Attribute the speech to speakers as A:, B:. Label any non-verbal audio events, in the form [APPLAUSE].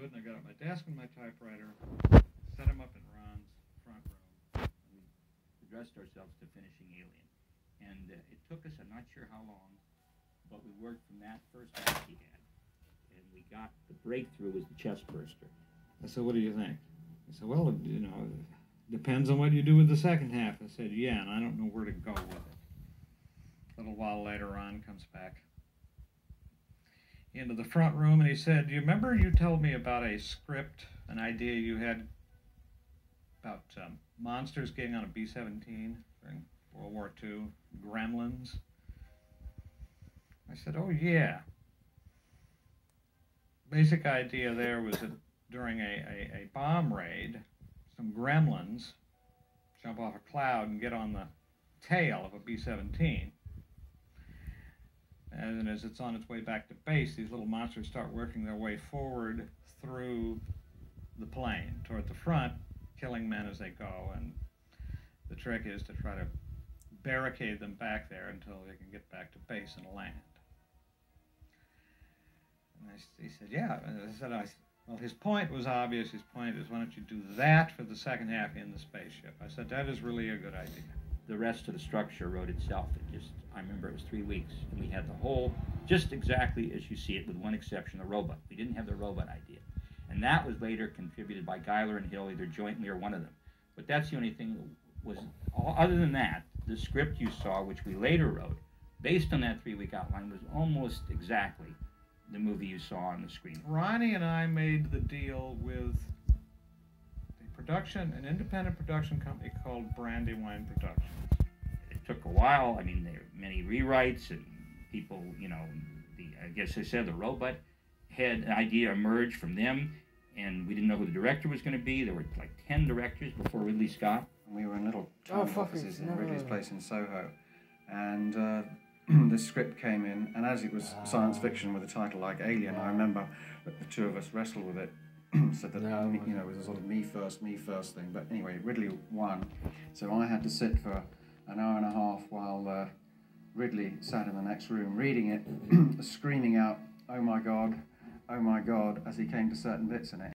A: and I got my desk and my typewriter, set them up in Ron's front room.
B: We addressed ourselves to finishing Alien. And uh, it took us, I'm not sure how long, but we worked from that first act he had. And we got the breakthrough was the chest burster.
A: I said, "What do you think?" He said, "Well, you know, depends on what you do with the second half." I said, "Yeah, and I don't know where to go with it." A little while later, Ron comes back into the front room and he said, "Do you remember you told me about a script, an idea you had about um, monsters getting on a B-17 during World War II, Gremlins?" I said, "Oh yeah." Basic idea there was that during a, a, a bomb raid, some gremlins jump off a cloud and get on the tail of a B 17. And as it's on its way back to base, these little monsters start working their way forward through the plane toward the front, killing men as they go. And the trick is to try to barricade them back there until they can get back to base and land. And I, he said, Yeah. And I said, I, well, his point was obvious. His point is, why don't you do that for the second half in the spaceship? I said, that is really a good idea.
B: The rest of the structure wrote itself. It just, I remember it was three weeks, and we had the whole, just exactly as you see it, with one exception, the robot. We didn't have the robot idea. And that was later contributed by Giler and Hill, either jointly or one of them. But that's the only thing that was, other than that, the script you saw, which we later wrote, based on that three week outline, was almost exactly the movie you saw on the screen.
A: Ronnie and I made the deal with production, an independent production company called Brandywine Productions.
B: It took a while. I mean, there were many rewrites and people, you know, the I guess I said the robot had an idea emerged from them, and we didn't know who the director was going to be. There were like ten directors before Ridley Scott.
C: We were in little
D: Oh,
C: tiny offices in
D: no.
C: Ridley's place in Soho, and uh, [CLEARS THROAT] the script came in, and as it was science fiction with a title like Alien, I remember that the two of us wrestled with it. [CLEARS THROAT] said that
D: No.
C: me- you know it was a sort of me first, me first thing. But anyway, Ridley won, so I had to sit for an hour and a half while uh, Ridley sat in the next room reading it, [CLEARS THROAT] screaming out, "Oh my God, oh my God!" as he came to certain bits in it.